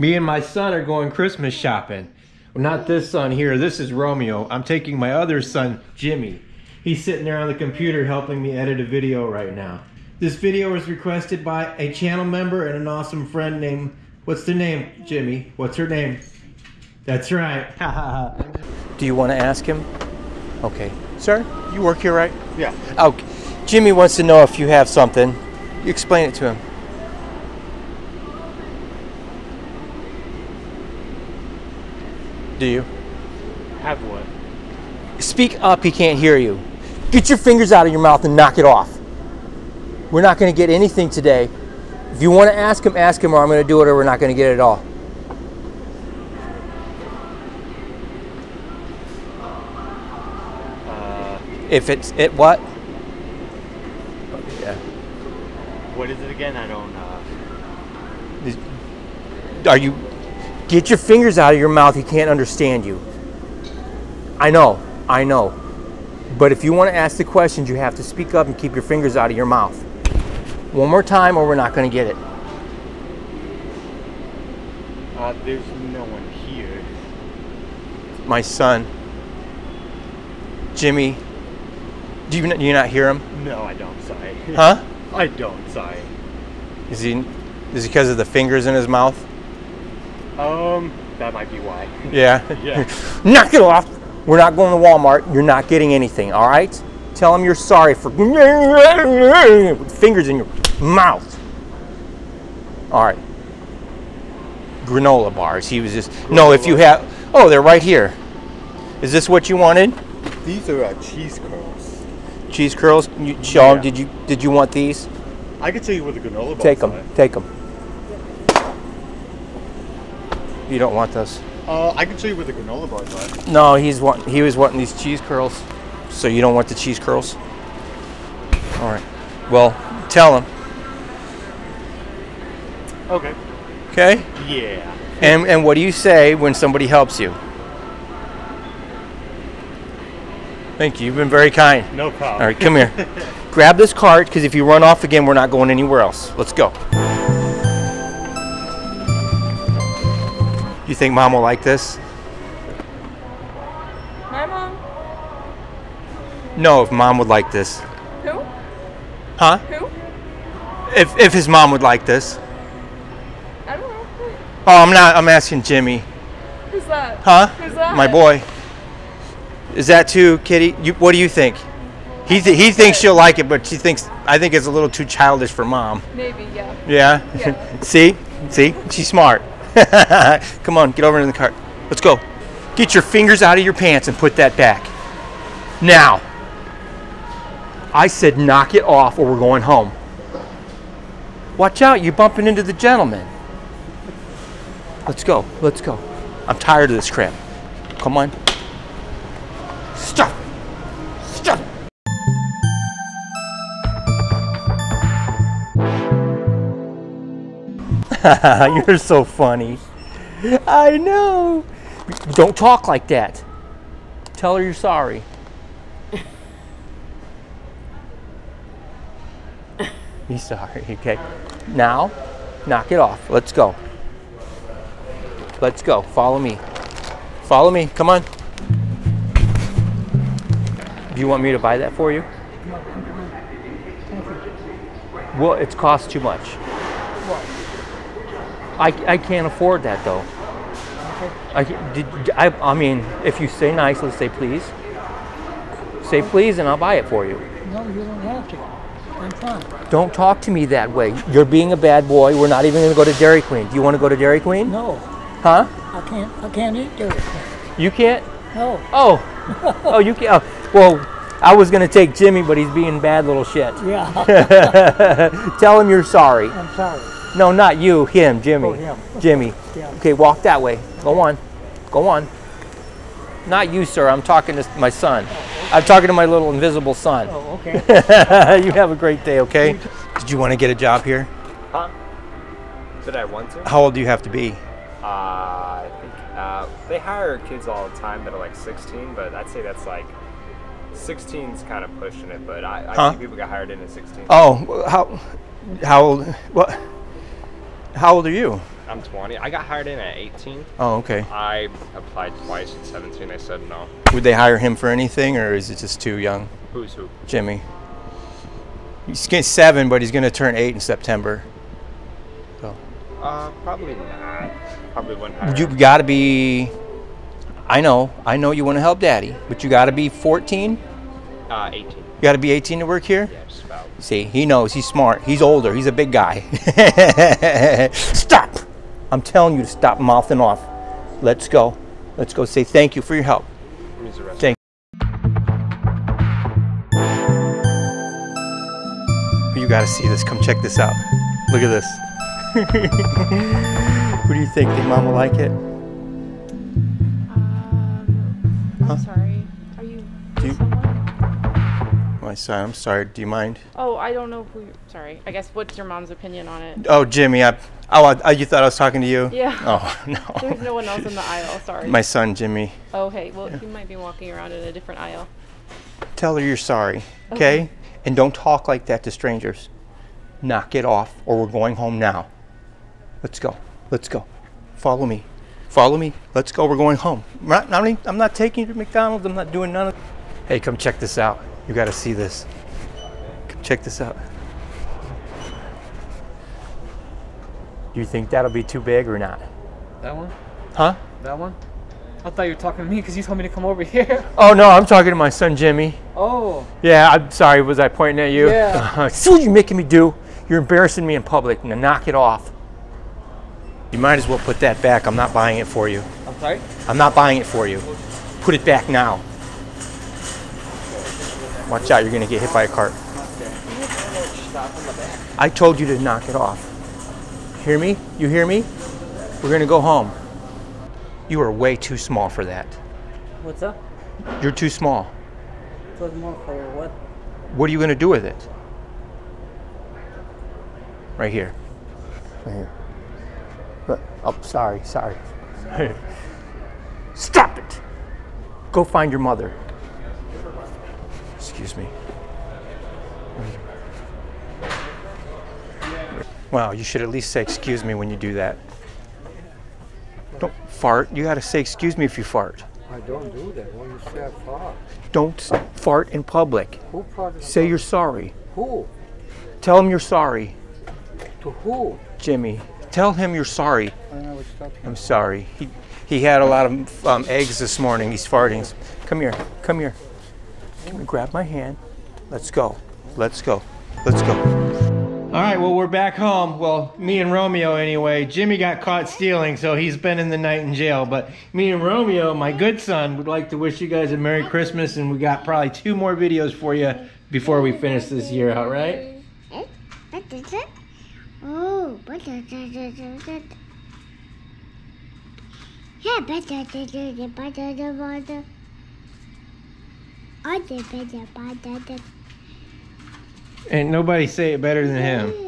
Me and my son are going Christmas shopping. Well, not this son here. This is Romeo. I'm taking my other son, Jimmy. He's sitting there on the computer helping me edit a video right now. This video was requested by a channel member and an awesome friend named, what's their name, Jimmy? What's her name? That's right. Do you want to ask him? Okay. Sir, you work here, right? Yeah. Oh, Jimmy wants to know if you have something. You explain it to him. Do you? Have what? Speak up, he can't hear you. Get your fingers out of your mouth and knock it off. We're not going to get anything today. If you want to ask him, ask him, or I'm going to do it, or we're not going to get it at all. Uh, If it's it, what? Yeah. what is it again? I don't. Uh, Are you? Get your fingers out of your mouth. He can't understand you. I know. I know. But if you want to ask the questions, you have to speak up and keep your fingers out of your mouth. One more time, or we're not going to get it. uh, there's no one here. My son, Jimmy. Do you do you not hear him? No, I don't. Sorry. Huh? I don't. Sorry. Is he? Is it because of the fingers in his mouth? Um, that might be why. Yeah. Yeah. Knock it off. We're not going to Walmart. You're not getting anything. All right. Tell him you're sorry for fingers in your mouth. All right. Granola bars. He was just no. If you have, oh, they're right here. Is this what you wanted? These are uh, cheese curls. Cheese curls. You, Sean, Yeah. did you did you want these? I can tell you where the granola bars Take them. are. Take them. You don't want this. Uh, I can show you where the granola bars are. No, he's want, he was wanting these cheese curls. So you don't want the cheese curls? All right. Well, tell him. Okay. Okay? Yeah. And and what do you say when somebody helps you? Thank you. You've been very kind. No problem. All right, come here. Grab this cart because if you run off again, we're not going anywhere else. Let's go. You think mom will like this? My mom? No, if mom would like this. Who? Huh? Who? If if his mom would like this. I don't know. Oh, I'm not. I'm asking Jimmy. Who's that? Huh? Who's that? My boy. Is that too, Kitty? You, what do you think? He th- he thinks she'll like it, but she thinks I think it's a little too childish for mom. Maybe, yeah. Yeah. Yeah. See, see, she's smart. Come on, get over in the cart. Let's go. Get your fingers out of your pants and put that back. Now. I said knock it off or we're going home. Watch out, you're bumping into the gentleman. Let's go, let's go. I'm tired of this crap. Come on. Stop. You're so funny. I know. Don't talk like that. Tell her you're sorry. He's sorry, okay? Now, knock it off. Let's go. Let's go. Follow me. Follow me. Come on. Do you want me to buy that for you? Well, it's cost too much. I, I can't afford that though. I, did, I, I mean, if you say nice, let's say please. Say please and I'll buy it for you. No, you don't have to. I'm fine. Don't talk to me that way. You're being a bad boy. We're not even going to go to Dairy Queen. Do you want to go to Dairy Queen? No, Huh? I can't. I can't eat Dairy Queen. You can't? No, Oh. oh, you can't. Oh. Well, I was going to take Jimmy, but he's being bad little shit. yeah, Tell him you're sorry. I'm sorry. No, not you. Him, Jimmy. Oh, him. Jimmy. Yeah. Okay, walk that way. Go on. Go on. Not you, sir. I'm talking to my son. I'm talking to my little invisible son. Oh, okay. you have a great day, okay? Did you want to get a job here? Huh? Did I want to? How old do you have to be? Uh, I think uh, they hire kids all the time that are like 16, but I'd say that's like 16's kind of pushing it. But I, I Huh? see people get hired in at 16. Oh, how how old what how old are you? I'm 20. I got hired in at 18. Oh, okay. I applied twice at 17. They said no. Would they hire him for anything, or is it just too young? Who's who? Jimmy. He's getting seven, but he's going to turn eight in September. So Uh, probably not. Probably wouldn't hire. you got to be. I know, I know you want to help Daddy, but you got to be 14. Uh, 18. You got to be 18 to work here. Yeah, just about. See, he knows. He's smart. He's older. He's a big guy. stop! I'm telling you to stop mouthing off. Let's go. Let's go. Say thank you for your help. Use the rest. Thank- You You got to see this. Come check this out. Look at this. what do you think? Think Mom will like it? I'm sorry. Are you son, I'm sorry. Do you mind? Oh, I don't know who. You're sorry. I guess what's your mom's opinion on it? Oh, Jimmy. I, oh, I, oh, you thought I was talking to you? Yeah. Oh no. There's no. one else in the aisle. Sorry. My son, Jimmy. oh, hey. Well, he might be walking around in a different aisle. Tell her you're sorry, okay? And don't talk like that to strangers. Knock it off, or we're going home now. Let's go. Let's go. Follow me. Follow me. Let's go. We're going home. I'm not, I'm not- I'm not taking you to McDonald's. I'm not doing none of. Hey, come check this out. You got to see this. Check this out. Do you think that'll be too big or not? That one? Huh? That one? I thought you were talking to me because you told me to come over here. Oh no, I'm talking to my son Jimmy. Oh, Yeah, I'm sorry. Was I pointing at you? Yeah. See what you're making me do? You're embarrassing me in public. Now knock it off. You might as well put that back. I'm not buying it for you. I'm sorry? I'm not buying it for you. Put it back now. Watch out, you're gonna get hit by a cart. I told you to knock it off. Hear me? You hear me? We're gonna go home. You are way too small for that. What's up? You're too small. Plus more for what? What are you going to do with it? Right here. Right here. Look. Oh, sorry, sorry. Stop it! Go find your mother. Excuse me. Wow, you should at least say excuse me when you do that. Don't fart. You got to say excuse me if you fart. I don't do that. When you say I fart, Don't fart in public. who farted? Say you're sorry. Who? Tell him you're sorry. To who? Jimmy, tell him you're sorry. I stopped. I'm sorry. He he had a lot of um, eggs this morning. He's farting. Come here. Come here. Come here. Grab my hand. Let's go. Let's go. Let's go. All right. Well, we're back home. Well, me and Romeo anyway. Jimmy got caught stealing, so he's spending the night in jail. But me and Romeo, my good son, would like to wish you guys a Merry Christmas, and we got probably two more videos for you before we finish this year out, right? What is it? Oh, what is it? Yeah, better, better, better, better, better. And nobody say it better than him.